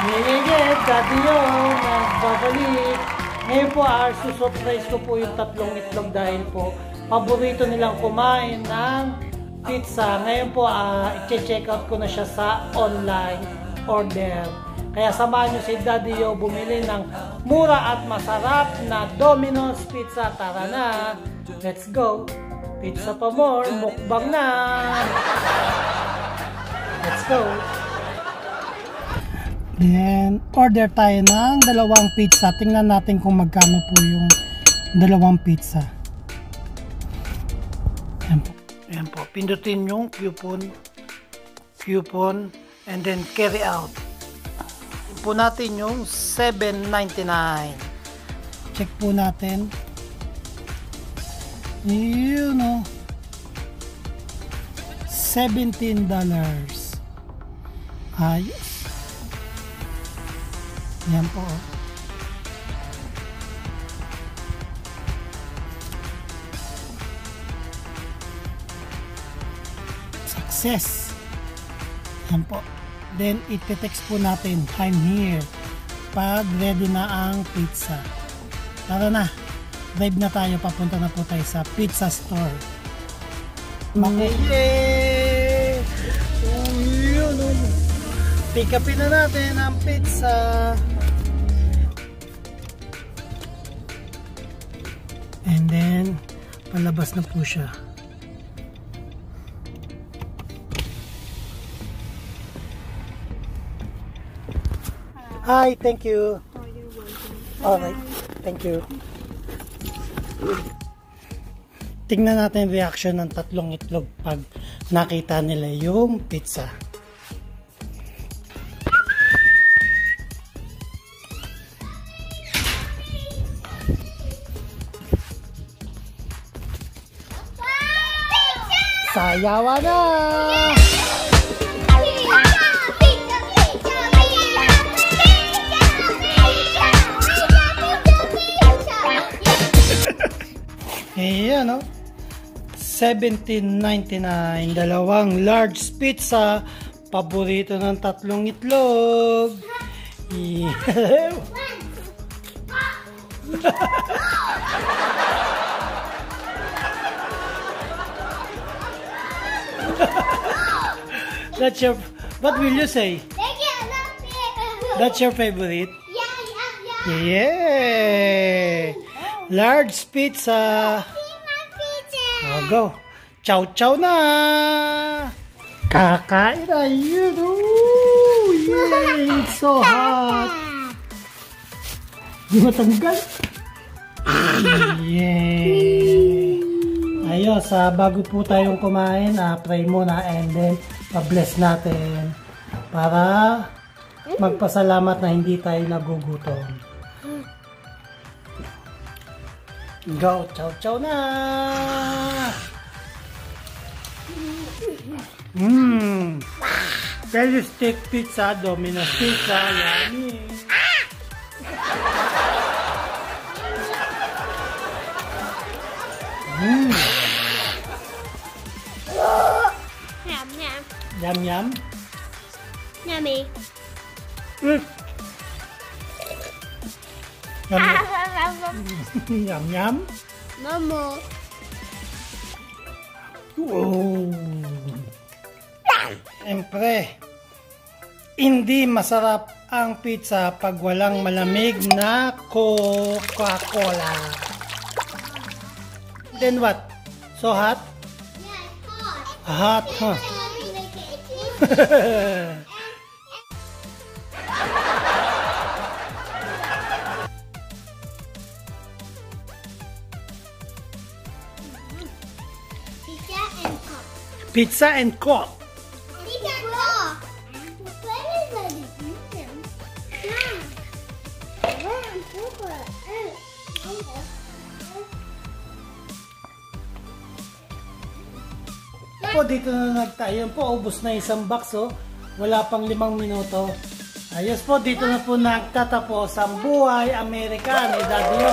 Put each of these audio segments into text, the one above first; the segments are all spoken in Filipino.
Ngayayet, dati yun, nagbabalik. Ngayon po, ah, susurprise ko po yung tatlong itlog dahil po, paborito nilang kumain ng pizza. Ngayon po, ah, i-check out ko na siya sa online order. Kaya samahan nyo si Daddy Yo bumili ng mura at masarap na Domino's Pizza. Tara na! Let's go! Pizza pa more! Mukbang na! Let's go! Then, order tayo ng dalawang pizza. Tingnan natin kung magkano po yung dalawang pizza. Ayan po. Ayan po. Pindutin yung coupon. Coupon. And then carry out. Po natin yung 7.99. Check po natin. Yun o. $17. Ayos. Yan po. oh. Success. Yan po. Then, iti-text po natin, I'm here. Pag ready na ang pizza. Tara na. Drive na tayo. Papunta na po tayo sa pizza store. Okay. Yay! Oh, yun, oh. Pick upin na natin ang pizza. And then, palabas na po siya. Hi, thank you. Alright, thank you. Tingnan natin reaction ng tatlong itlog pag nakita nila yung pizza. Sayawa na! Ayan, 17.99 dalawang large pizza paborito ng tatlong itlog Yeah. That's your what will you say? That's your favorite? Yeah! Large pizza! Oh, go! Chow chow na! Kakain na yun! Ooh, yay! It's so hot! Di matanggal? Yay! Ayos, ah, bago po tayong kumain, ah, pray muna and then pa-bless natin para magpasalamat na hindi tayo nagugutom. Go, chow chow na! Mmm! Belly steak pizza, Domino's pizza, yummy! Mmm! Nhầm nha Yum yum! Yummy Mm. Yum yum yum! Momo Oh. Siyempre, hindi masarap ang pizza pag walang malamig na Coca-Cola. Then what? So hot? Hot, huh? Pizza and Coke. Pizza and Cooper? Po, dito na nagtayo po. Ubus na isang box, oh. Wala pang limang minuto. Ayos po, dito na po nagtatapos ang buhay Amerika ni Daddy.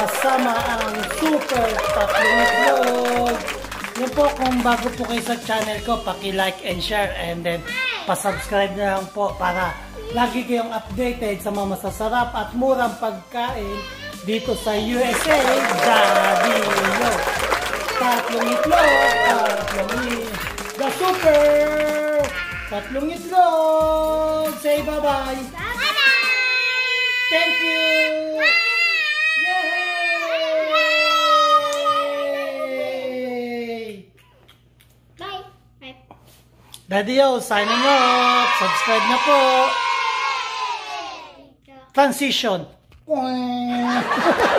Kasama ang super tatlong itlog. Yun po, kung bago po kayo sa channel ko, paki-like and share and then pasubscribe na lang po para lagi kayong updated sa mga masasarap at murang pagkain dito sa USA. Daddy O. Tatlong itlog, tatlong itlog. The super! Tatlong itlog! Say bye-bye! Bye-bye! Thank you! Yay! Bye! Bye! Daddy O, signing off. Subscribe na po. Transition.